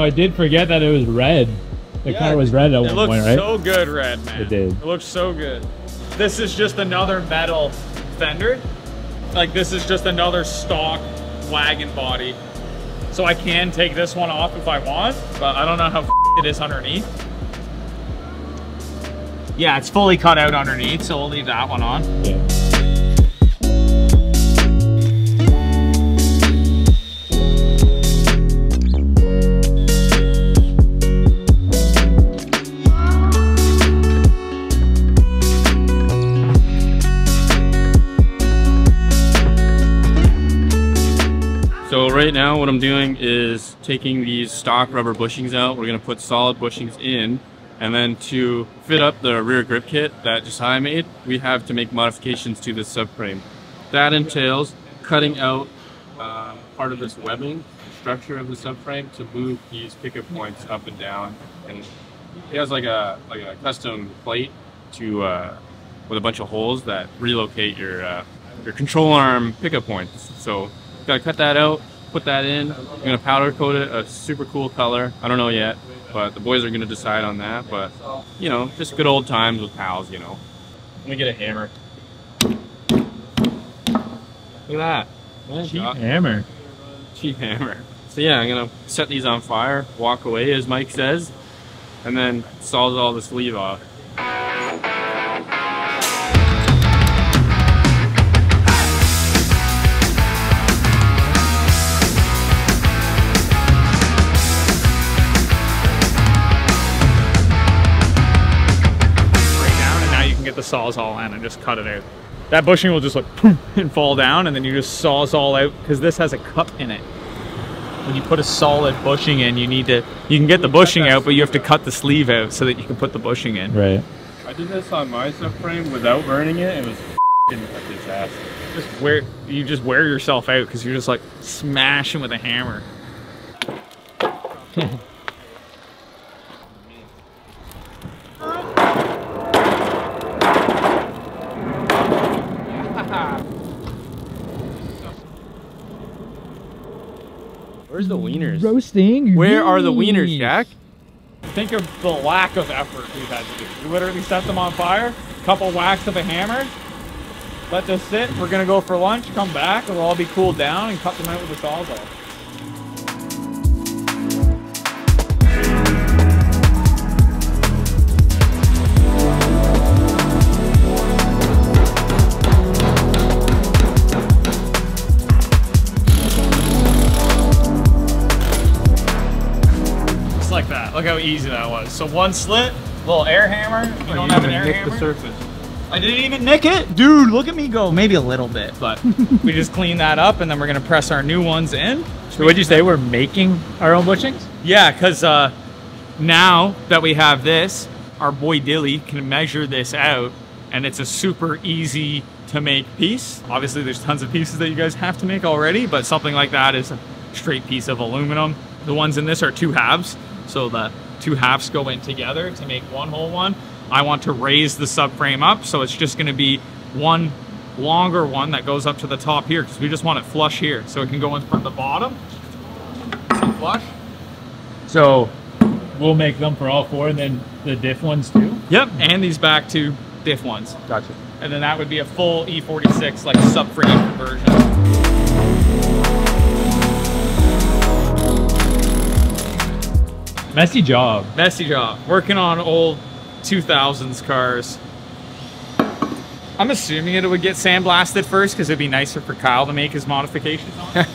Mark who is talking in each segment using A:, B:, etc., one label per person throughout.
A: So I did forget that it was red. The car was red at one point, right?
B: It looks so good red, man.
A: It did.
B: It looks so good. This is just another metal fender. Like this is just another stock wagon body. So I can take this one off if I want, but I don't know how it is underneath. Yeah, it's fully cut out underneath, so we'll leave that one on.
A: Yeah.
C: So right now what I'm doing is taking these stock rubber bushings out. We're gonna put solid bushings in and then to fit up the rear grip kit that Josiah made, we have to make modifications to this subframe. That entails cutting out uh, part of this webbing structure of the subframe to move these pickup points up and down. And it has like a like a custom plate to uh, with a bunch of holes that relocate your uh, your control arm pickup points. So gotta cut that out, put that in. I'm gonna powder coat it a super cool color. I don't know yet, but the boys are gonna decide on that. But you know, just good old times with pals, you know. Let me get a hammer. Look at that. Nice
A: Cheap
C: job.
A: hammer.
C: Cheap hammer. So yeah, I'm gonna set these on fire, walk away as Mike says, and then sawzall the sleeve off.
B: Sawzall in and just cut it out. That bushing will just like poof and fall down, and then you just sawzall out because this has a cup in it. When you put a solid bushing in, you need to. You can get the bushing out, but you have to cut the sleeve out so that you can put the bushing in.
A: Right.
C: I did this on my subframe without burning it. It was f***ing a disaster.
B: Just wear you just wear yourself out because you're just like smashing with a hammer.
C: Where's the wieners?
A: Roasting.
C: Where are the wieners, Jack?
B: Think of the lack of effort we've had to do. We literally set them on fire, couple whacks of a hammer, let this sit. We're gonna go for lunch, come back, it'll all be cooled down, and cut them out with the sawzall. Look how easy that was. So one slit, little air hammer. You don't have an air hammer.
C: surface.
B: I didn't even nick it. Dude, look at me go. Maybe a little bit, but we just clean that up and then we're gonna press our new ones in.
A: So what'd you say? We're making our own bushings?
B: Yeah, because uh, now that we have this, our boy Dilly can measure this out and it's a super easy to make piece. Obviously, there's tons of pieces that you guys have to make already, but something like that is a straight piece of aluminum. The ones in this are two halves, so the two halves go in together to make one whole one. I want to raise the subframe up, so it's just gonna be one longer one that goes up to the top here, because we just want it flush here, so it can go in from the bottom. See, flush.
A: So we'll make them for all four and then the diff ones too?
B: Yep, and these back two diff ones.
A: Gotcha.
B: And then that would be a full E46 like subframe conversion.
A: Messy job.
B: Messy job. Working on old 2000s cars. I'm assuming it would get sandblasted first because it'd be nicer for Kyle to make his modifications on.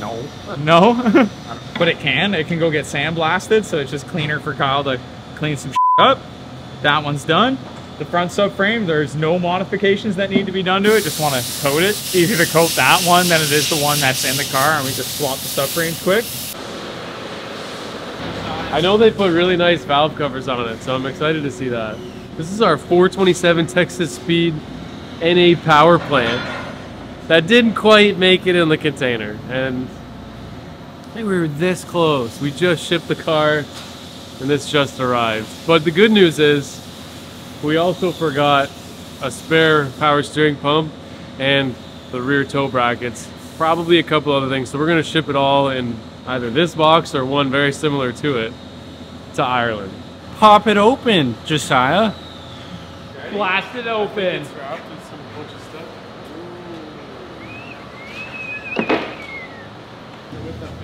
B: no. No? but it can. It can go get sandblasted, so it's just cleaner for Kyle to clean some up. That one's done. The front subframe, there's no modifications that need to be done to it. Just want to coat it. Easier to coat that one than it is the one that's in the car, and we just swap the subframes quick.
D: I know they put really nice valve covers on it, so I'm excited to see that. This is our 427 Texas Speed NA power plant that didn't quite make it in the container. And I think we were this close. We just shipped the car and this just arrived. But the good news is we also forgot a spare power steering pump and the rear toe brackets, probably a couple other things. So we're gonna ship it all in either this box or one very similar to it to Ireland.
C: Pop it open, Josiah.
B: Blast it open.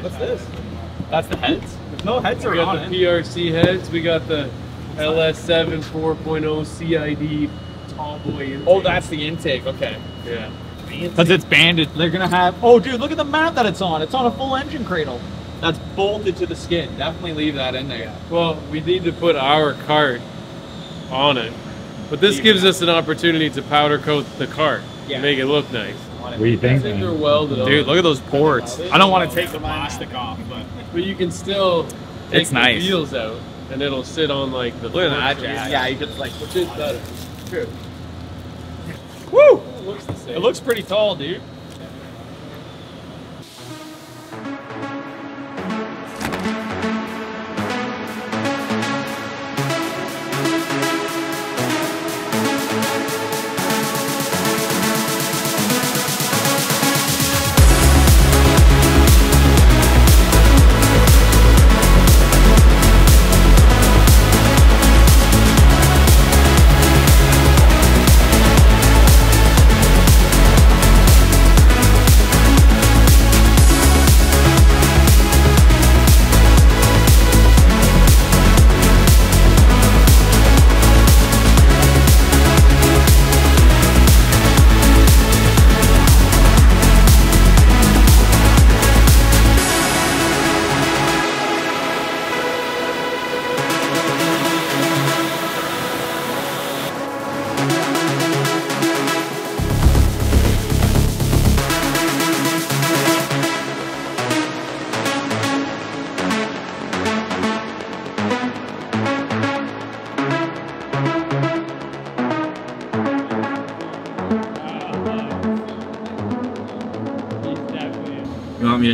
A: What's this? That's the heads? No heads
D: We
A: are
D: got the. PRC heads. We got the LS7 4.0 CID Tallboy. intake.
A: Oh, that's the intake. Okay.
D: yeah.
B: Because it's banded.
A: They're gonna have. Oh, dude, look at the mount that it's on. It's on a full engine cradle. That's bolted to the skin. Definitely leave that in there.
D: Well, we need to put our cart on it, but this gives us an opportunity to powder coat the cart
A: Yeah.
D: make it look nice.
B: What do you think?
D: think they're welded.
B: Dude, look at those ports.
A: I don't want to take oh the plastic off, but
D: But you can still take
B: It's
D: the
B: nice.
D: wheels out, and it'll sit on like the.
B: Look at that,
A: yeah, you could like.
D: Which is better. True.
A: Woo!
D: It looks.
A: Pretty tall, dude.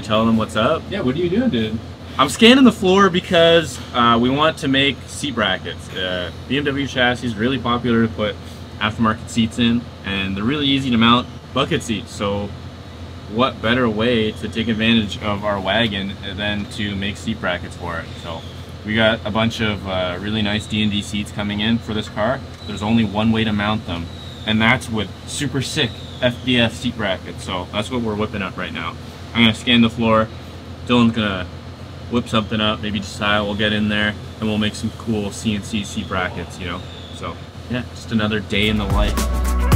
C: Tell them what's up?
A: Yeah, what are you doing, dude?
C: I'm scanning the floor because uh, we want to make seat brackets. Uh, BMW chassis is really popular to put aftermarket seats in, and they're really easy to mount bucket seats. So, what better way to take advantage of our wagon than to make seat brackets for it? So, we got a bunch of uh, really nice D&D seats coming in for this car. There's only one way to mount them, and that's with super sick FDF seat brackets. So that's what we're whipping up right now. I'm gonna scan the floor. Dylan's gonna whip something up. Maybe Josiah will get in there, and we'll make some cool CNC seat brackets. You know. So yeah, just another day in the life.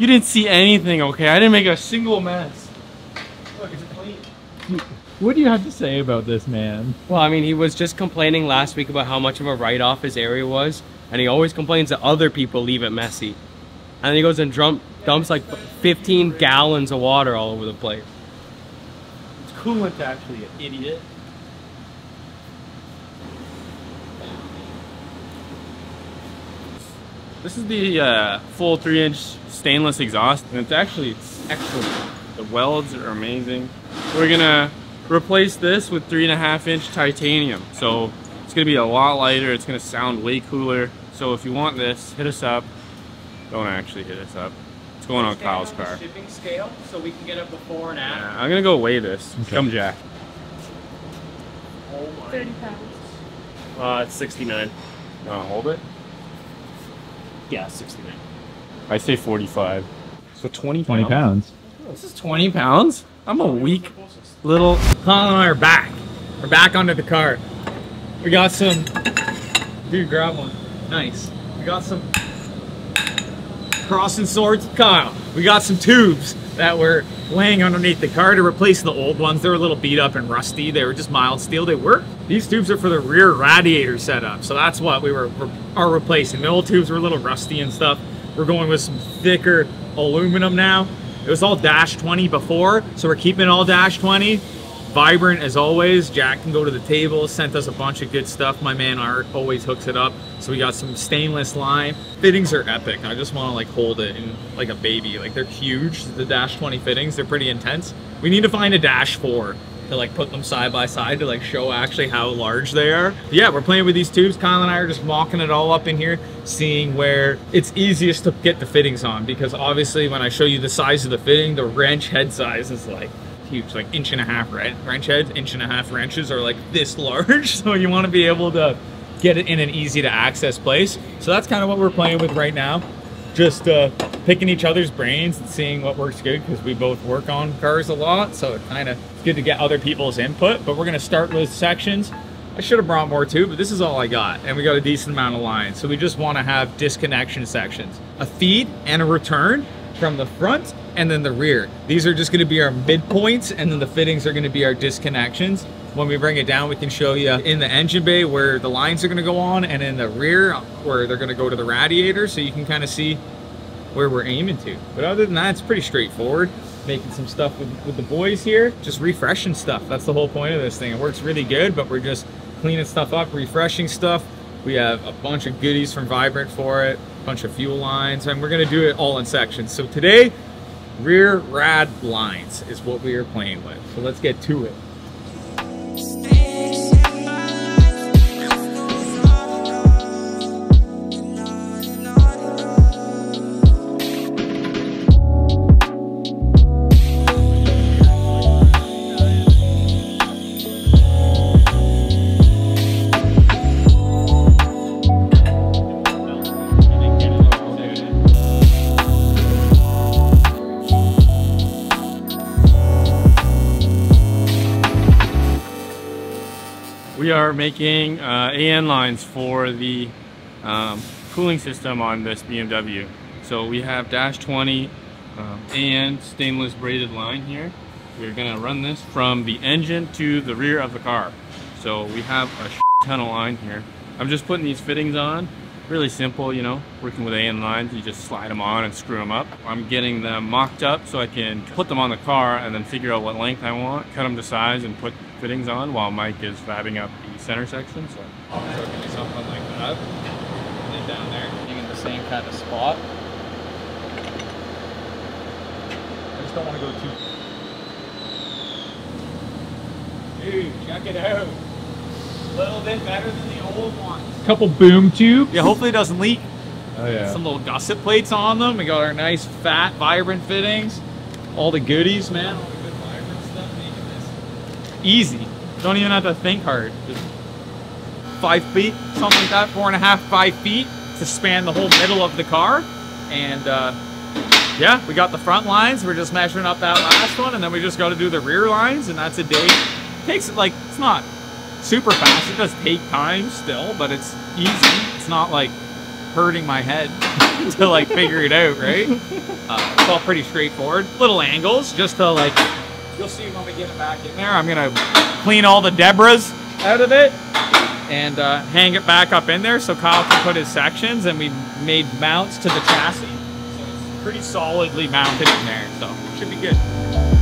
C: You didn't see anything, okay? I didn't make a single mess. Look, it's clean.
B: What do you have to say about this, man?
E: Well, I mean, he was just complaining last week about how much of a write-off his area was, and he always complains that other people leave it messy. And then he goes and drum, dumps like 15 gallons of water all over the place.
C: It's coolant, actually, you idiot. This is the uh, full three-inch stainless exhaust, and it's actually it's excellent. The welds are amazing. We're gonna replace this with three and a half inch titanium, so it's gonna be a lot lighter. It's gonna sound way cooler. So if you want this, hit us up. Don't actually hit us up. It's going on Kyle's car.
E: Shipping scale, so we can get a before and
C: Yeah, I'm gonna go weigh this. Come, Jack.
F: Oh, 30 pounds.
D: Uh, it's 69.
C: You wanna hold it?
D: Yeah, 69.
C: I say 45. So 20
B: 20 pounds.
C: Oh, this is 20 pounds? I'm a weak little.
B: Colin and I are back. We're back onto the car. We got some. Dude, grab one. Nice. We got some crossing swords. Kyle, we got some tubes that were laying underneath the car to replace the old ones. They were a little beat up and rusty. They were just mild steel. They work. These tubes are for the rear radiator setup, so that's what we were are replacing. The old tubes were a little rusty and stuff. We're going with some thicker aluminum now. It was all dash 20 before, so we're keeping it all dash 20. Vibrant as always. Jack can go to the table, sent us a bunch of good stuff. My man Art always hooks it up. So we got some stainless line. Fittings are epic. I just want to like hold it in like a baby. Like they're huge. The Dash 20 fittings, they're pretty intense. We need to find a Dash 4 to like put them side by side to like show actually how large they are. Yeah, we're playing with these tubes. Kyle and I are just mocking it all up in here, seeing where it's easiest to get the fittings on because obviously when I show you the size of the fitting, the wrench head size is like huge, like inch and a half right? wrench heads, inch and a half wrenches are like this large. So you want to be able to get it in an easy to access place. So that's kind of what we're playing with right now. Just uh, picking each other's brains and seeing what works good because we both work on cars a lot. So it kind of good to get other people's input. But we're going to start with sections. I should have brought more too, but this is all I got. And we got a decent amount of lines. So we just want to have disconnection sections. A feed and a return from the front and then the rear. These are just gonna be our midpoints and then the fittings are gonna be our disconnections. When we bring it down, we can show you in the engine bay where the lines are gonna go on and in the rear where they're gonna go to the radiator so you can kind of see where we're aiming to. But other than that, it's pretty straightforward. Making some stuff with, with the boys here, just refreshing stuff. That's the whole point of this thing. It works really good, but we're just cleaning stuff up, refreshing stuff. We have a bunch of goodies from Vibrant for it, a bunch of fuel lines, and we're gonna do it all in sections. So today, rear rad lines is what we are playing with. So let's get to it.
C: We are making uh, AN lines for the um, cooling system on this BMW. So we have dash 20 um, AN stainless braided line here. We're gonna run this from the engine to the rear of the car. So we have a ton of line here. I'm just putting these fittings on. Really simple, you know, working with AN lines, you just slide them on and screw them up. I'm getting them mocked up so I can put them on the car and then figure out what length I want, cut them to size and put fittings on while Mike is fabbing up the center section. So
A: So give me something like that. And then down there, being in the same kind of spot. I just don't want to go too. Dude, check it out. A little bit better than the old ones. Couple boom tubes. Yeah, hopefully it doesn't leak.
D: Oh yeah.
A: Some little gusset plates on them. We got our nice fat, vibrant fittings. All the goodies, man. All the good vibrant stuff making this easy. Don't even have to think hard. Just five feet, something like that, four and a half, five feet to span the whole middle of the car. And uh, yeah, we got the front lines. We're just measuring up that last one, and then we just got to do the rear lines, and that's a day. It takes like it's not super fast. It does take time still, but it's easy. It's not like hurting my head to like figure it out, right? Uh, it's all pretty straightforward. Little angles, just to like. You'll see when we get it back in there. I'm gonna clean all the debris out of it and uh, hang it back up in there so Kyle can put his sections. And we made mounts to the chassis, so it's pretty solidly mounted in there. So should be good.